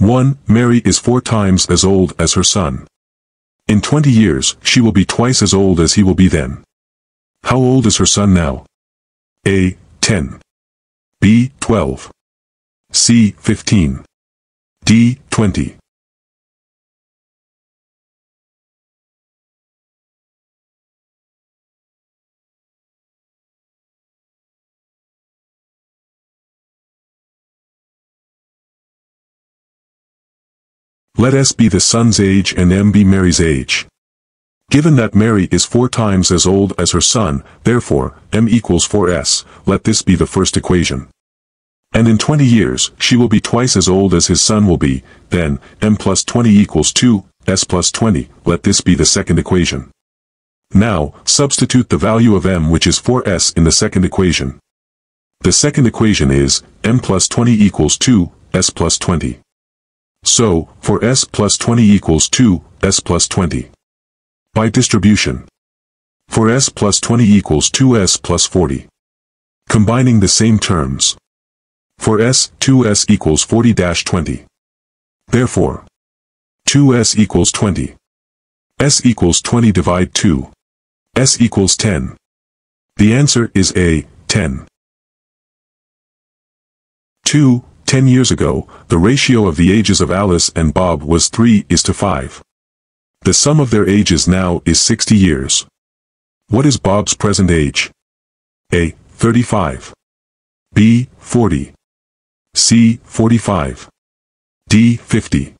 1. Mary is four times as old as her son. In 20 years, she will be twice as old as he will be then. How old is her son now? A. 10. B. 12. C. 15. D. 20. Let S be the son's age and M be Mary's age. Given that Mary is four times as old as her son, therefore, M equals 4S, let this be the first equation. And in 20 years, she will be twice as old as his son will be, then, M plus 20 equals 2, S plus 20, let this be the second equation. Now, substitute the value of M which is 4S in the second equation. The second equation is, M plus 20 equals 2, S plus 20. So, for s plus 20 equals 2, s plus 20. By distribution. For s plus 20 equals 2s plus 40. Combining the same terms. For s, 2s equals 40-20. Therefore, 2s equals 20. s equals 20 divide 2. s equals 10. The answer is A, 10. 2. Ten years ago, the ratio of the ages of Alice and Bob was 3 is to 5. The sum of their ages now is 60 years. What is Bob's present age? A. 35. B. 40. C. 45. D. 50.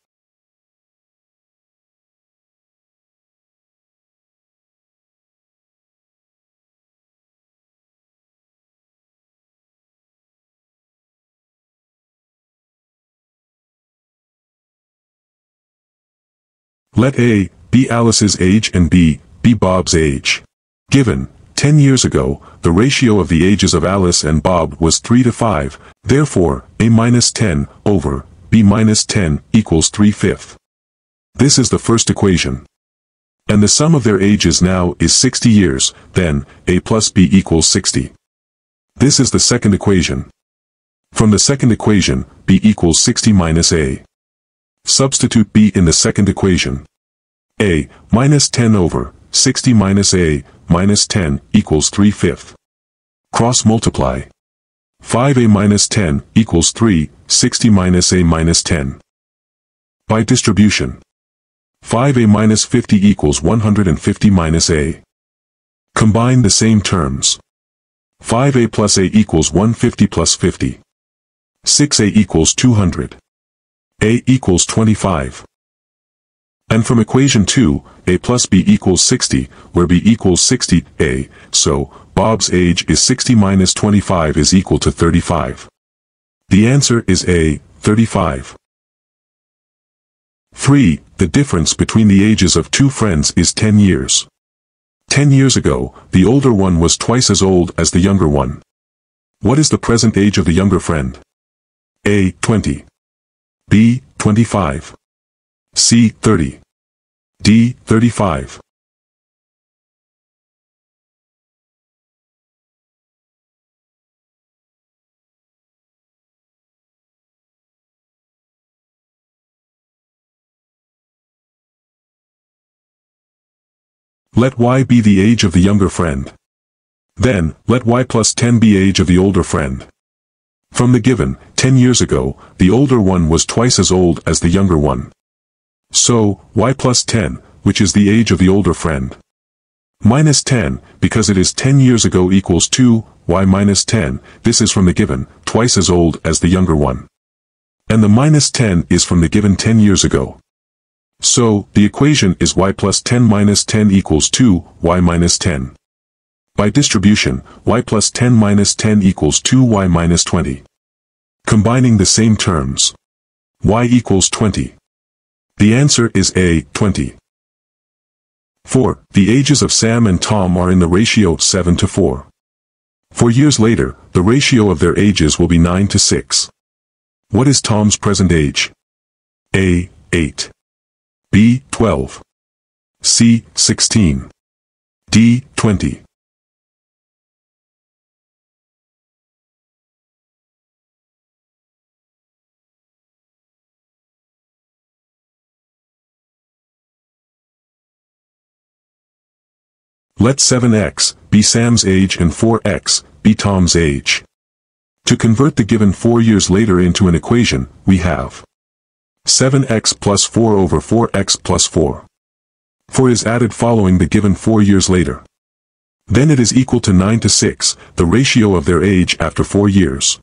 Let A be Alice's age and B be Bob's age. Given, 10 years ago, the ratio of the ages of Alice and Bob was 3 to 5, therefore, A minus 10 over B minus 10 equals 3 fifths. This is the first equation. And the sum of their ages now is 60 years, then, A plus B equals 60. This is the second equation. From the second equation, B equals 60 minus A. Substitute B in the second equation. A, minus 10 over, 60 minus A, minus 10, equals 3 fifths. Cross multiply. 5A minus 10, equals 3, 60 minus A minus 10. By distribution. 5A minus 50 equals 150 minus A. Combine the same terms. 5A plus A equals 150 plus 50. 6A equals 200. A equals 25. And from equation 2, a plus b equals 60, where b equals 60, a, so, Bob's age is 60 minus 25 is equal to 35. The answer is A, 35. 3. The difference between the ages of two friends is 10 years. 10 years ago, the older one was twice as old as the younger one. What is the present age of the younger friend? A. 20. B. 25. C. 30. D. 35. Let y be the age of the younger friend. Then, let y plus 10 be age of the older friend. From the given, 10 years ago, the older one was twice as old as the younger one. So, y plus 10, which is the age of the older friend. Minus 10, because it is 10 years ago equals 2, y minus 10, this is from the given, twice as old as the younger one. And the minus 10 is from the given 10 years ago. So, the equation is y plus 10 minus 10 equals 2, y minus 10. By distribution, y plus 10 minus 10 equals 2y minus 20. Combining the same terms. y equals 20. The answer is A, 20. 4. The ages of Sam and Tom are in the ratio 7 to 4. Four years later, the ratio of their ages will be 9 to 6. What is Tom's present age? A, 8. B, 12. C, 16. D, 20. Let 7x be Sam's age and 4x be Tom's age. To convert the given 4 years later into an equation, we have 7x plus 4 over 4x plus 4. 4 is added following the given 4 years later. Then it is equal to 9 to 6, the ratio of their age after 4 years.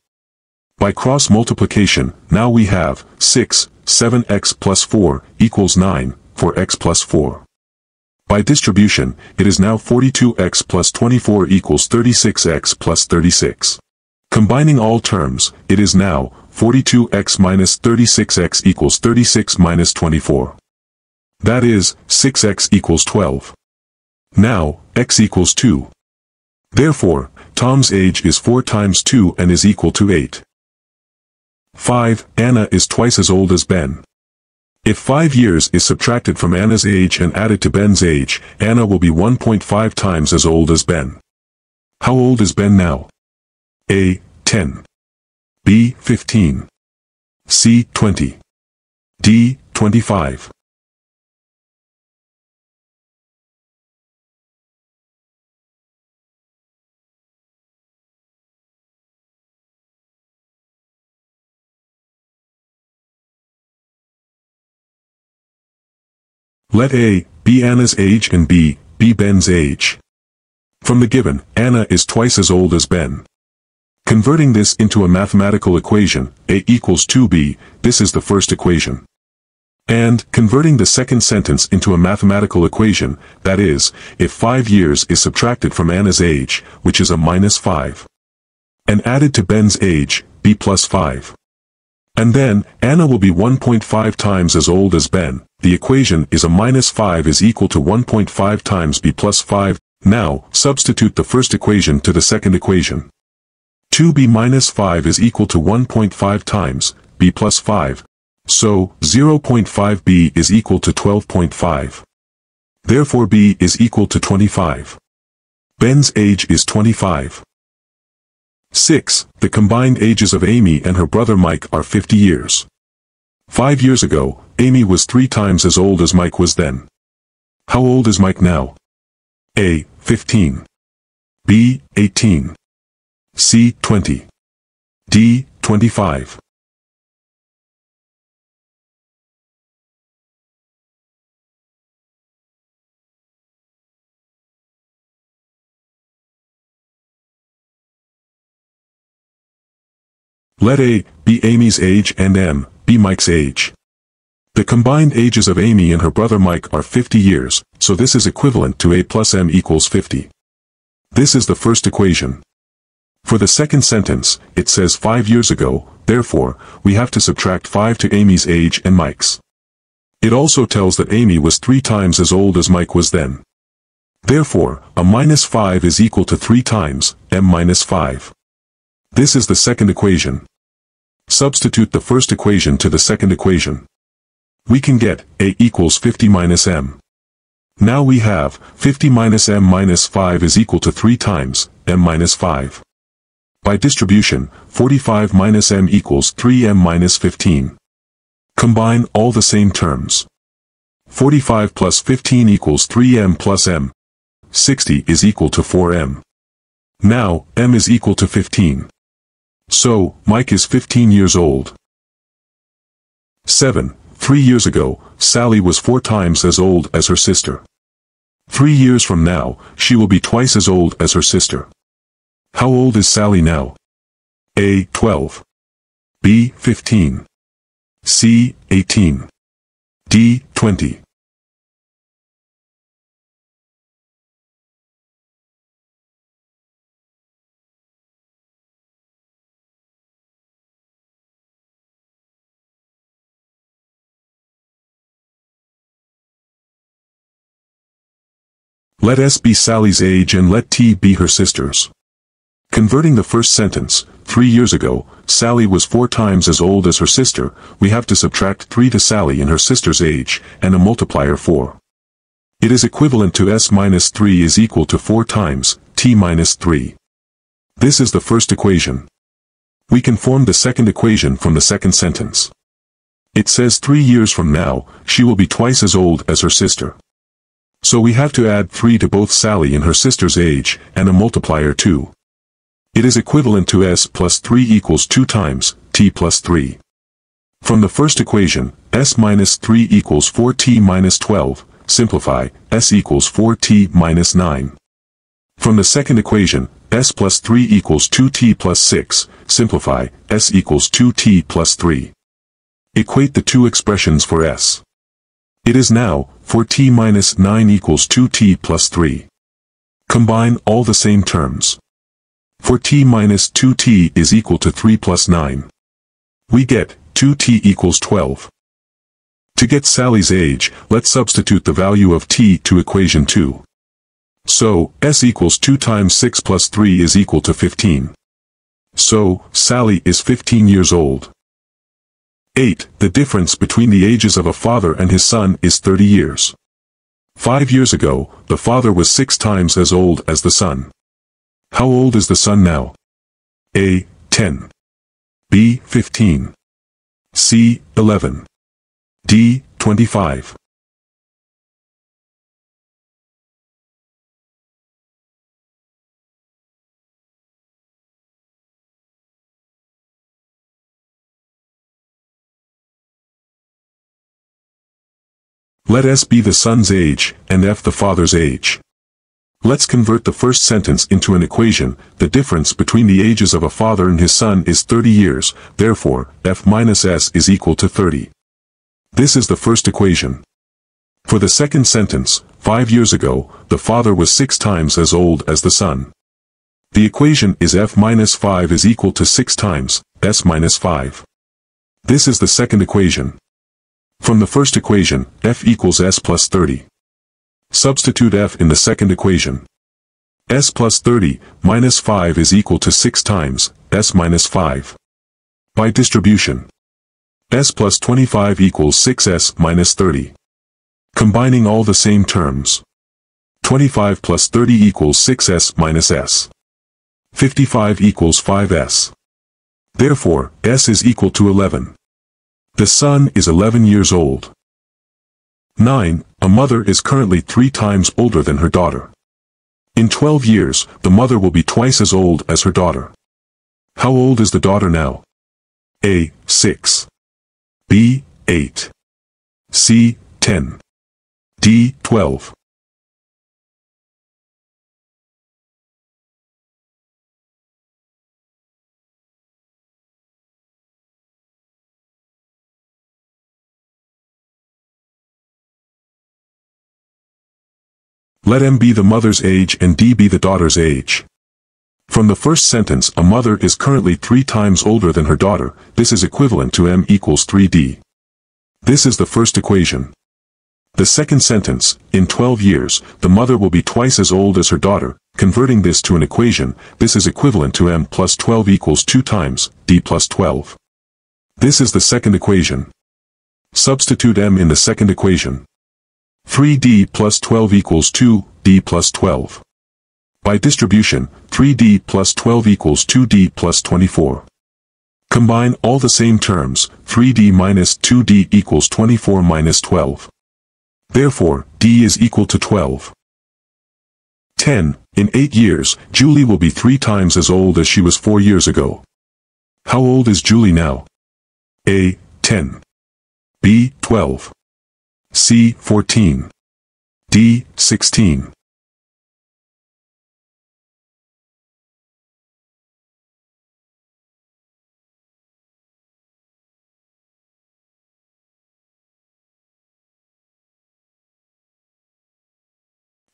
By cross multiplication, now we have 6, 7x plus 4 equals 9, 4x plus 4. By distribution, it is now 42x plus 24 equals 36x plus 36. Combining all terms, it is now 42x minus 36x equals 36 minus 24. That is, 6x equals 12. Now, x equals 2. Therefore, Tom's age is 4 times 2 and is equal to 8. 5. Anna is twice as old as Ben. If 5 years is subtracted from Anna's age and added to Ben's age, Anna will be 1.5 times as old as Ben. How old is Ben now? A. 10. B. 15. C. 20. D. 25. Let A be Anna's age and B be Ben's age. From the given, Anna is twice as old as Ben. Converting this into a mathematical equation, A equals 2B, this is the first equation. And, converting the second sentence into a mathematical equation, that is, if 5 years is subtracted from Anna's age, which is a minus 5. And added to Ben's age, B plus 5. And then, Anna will be 1.5 times as old as Ben. The equation is a minus 5 is equal to 1.5 times b plus 5. Now, substitute the first equation to the second equation. 2b minus 5 is equal to 1.5 times b plus 5. So, 0.5b is equal to 12.5. Therefore b is equal to 25. Ben's age is 25. 6. The combined ages of Amy and her brother Mike are 50 years. Five years ago, Amy was three times as old as Mike was then. How old is Mike now? A. 15. B. 18. C. 20. D. 25. Let A be Amy's age and M be Mike's age. The combined ages of Amy and her brother Mike are 50 years, so this is equivalent to A plus M equals 50. This is the first equation. For the second sentence, it says 5 years ago, therefore, we have to subtract 5 to Amy's age and Mike's. It also tells that Amy was 3 times as old as Mike was then. Therefore, a minus 5 is equal to 3 times, m minus 5. This is the second equation. Substitute the first equation to the second equation. We can get a equals 50 minus m. Now we have 50 minus m minus 5 is equal to 3 times m minus 5. By distribution, 45 minus m equals 3m minus 15. Combine all the same terms. 45 plus 15 equals 3m plus m. 60 is equal to 4m. Now, m is equal to 15. So, Mike is 15 years old. 7. Three years ago, Sally was four times as old as her sister. Three years from now, she will be twice as old as her sister. How old is Sally now? A. 12. B. 15. C. 18. D. 20. Let S be Sally's age and let T be her sister's. Converting the first sentence, three years ago, Sally was four times as old as her sister, we have to subtract 3 to Sally and her sister's age, and a multiplier 4. It is equivalent to S minus 3 is equal to 4 times, T minus 3. This is the first equation. We can form the second equation from the second sentence. It says three years from now, she will be twice as old as her sister. So we have to add 3 to both Sally and her sister's age, and a multiplier 2. It is equivalent to s plus 3 equals 2 times t plus 3. From the first equation, s minus 3 equals 4t minus 12, simplify, s equals 4t minus 9. From the second equation, s plus 3 equals 2t plus 6, simplify, s equals 2t plus 3. Equate the two expressions for s. It is now, 4t minus 9 equals 2t plus 3. Combine all the same terms. 4t minus 2t is equal to 3 plus 9. We get 2t equals 12. To get Sally's age, let's substitute the value of t to equation 2. So, s equals 2 times 6 plus 3 is equal to 15. So, Sally is 15 years old. 8. The difference between the ages of a father and his son is 30 years. Five years ago, the father was six times as old as the son. How old is the son now? A. 10. B. 15. C. 11. D. 25. Let S be the son's age, and F the father's age. Let's convert the first sentence into an equation. The difference between the ages of a father and his son is 30 years, therefore, F minus S is equal to 30. This is the first equation. For the second sentence, five years ago, the father was six times as old as the son. The equation is F minus 5 is equal to 6 times, S minus 5. This is the second equation. From the first equation, f equals s plus 30. Substitute f in the second equation. s plus 30 minus 5 is equal to 6 times s minus 5. By distribution. s plus 25 equals 6s minus 30. Combining all the same terms. 25 plus 30 equals 6s minus s. 55 equals 5s. Therefore, s is equal to 11. The son is 11 years old. 9. A mother is currently three times older than her daughter. In 12 years, the mother will be twice as old as her daughter. How old is the daughter now? A. 6. B. 8. C. 10. D. 12. Let M be the mother's age and D be the daughter's age. From the first sentence a mother is currently three times older than her daughter, this is equivalent to M equals 3D. This is the first equation. The second sentence, in 12 years, the mother will be twice as old as her daughter, converting this to an equation, this is equivalent to M plus 12 equals 2 times, D plus 12. This is the second equation. Substitute M in the second equation. 3d plus 12 equals 2d plus 12. By distribution, 3d plus 12 equals 2d plus 24. Combine all the same terms, 3d minus 2d equals 24 minus 12. Therefore, d is equal to 12. 10. In 8 years, Julie will be 3 times as old as she was 4 years ago. How old is Julie now? A. 10. B. 12. C. 14. D. 16.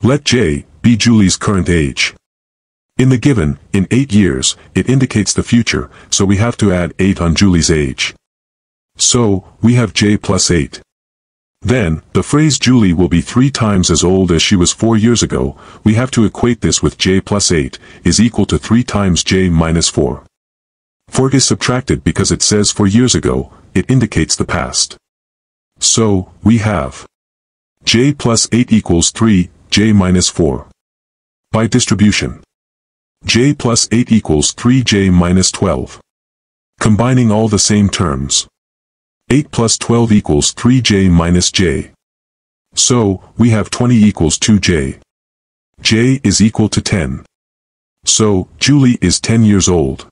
Let J be Julie's current age. In the given, in 8 years, it indicates the future, so we have to add 8 on Julie's age. So, we have J plus 8. Then, the phrase Julie will be three times as old as she was four years ago, we have to equate this with j plus 8, is equal to 3 times j minus 4. 4 is subtracted because it says four years ago, it indicates the past. So, we have j plus 8 equals 3, j minus 4. By distribution. j plus 8 equals 3j minus 12. Combining all the same terms. 8 plus 12 equals 3j minus j. So, we have 20 equals 2j. j is equal to 10. So, Julie is 10 years old.